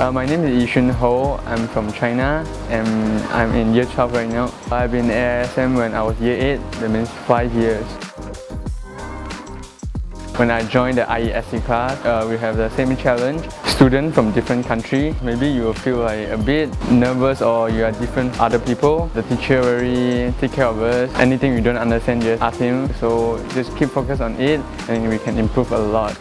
Uh, my name is Yishun Hou. I'm from China and I'm in year 12 right now. I've been in AISM when I was year 8, that means 5 years. When I joined the IESC class, uh, we have the same challenge. Students from different country, maybe you will feel like a bit nervous or you are different other people. The teacher very take care of us. Anything you don't understand, just ask him. So just keep focus on it and we can improve a lot.